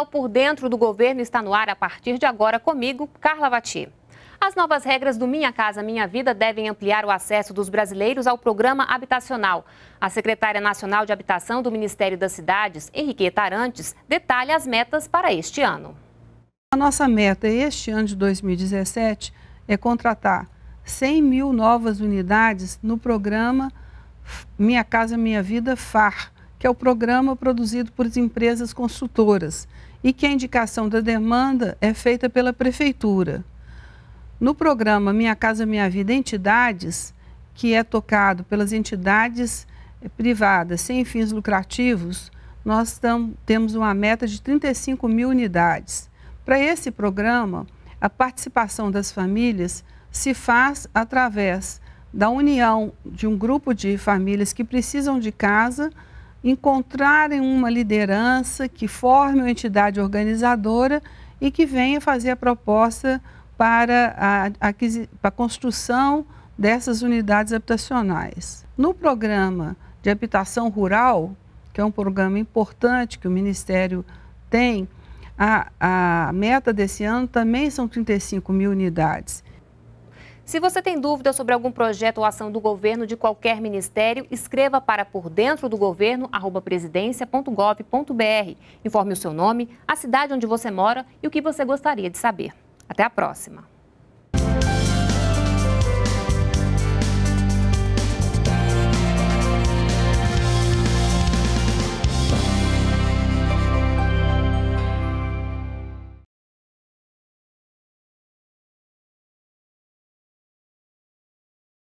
O Por Dentro do Governo está no ar a partir de agora comigo, Carla Vati. As novas regras do Minha Casa Minha Vida devem ampliar o acesso dos brasileiros ao programa habitacional. A secretária nacional de Habitação do Ministério das Cidades, Henriqueta Arantes, detalha as metas para este ano. A nossa meta este ano de 2017 é contratar 100 mil novas unidades no programa Minha Casa Minha Vida FAR, que é o programa produzido por empresas construtoras e que a indicação da demanda é feita pela Prefeitura. No programa Minha Casa Minha Vida Entidades, que é tocado pelas entidades eh, privadas sem fins lucrativos, nós tam, temos uma meta de 35 mil unidades. Para esse programa, a participação das famílias se faz através da união de um grupo de famílias que precisam de casa, encontrarem uma liderança que forme uma entidade organizadora e que venha fazer a proposta para a, a, construção dessas unidades habitacionais. No programa de habitação rural, que é um programa importante que o Ministério tem, a, a meta desse ano também são 35 mil unidades. Se você tem dúvida sobre algum projeto ou ação do governo de qualquer ministério, escreva para por dentro do governo. Informe o seu nome, a cidade onde você mora e o que você gostaria de saber. Até a próxima!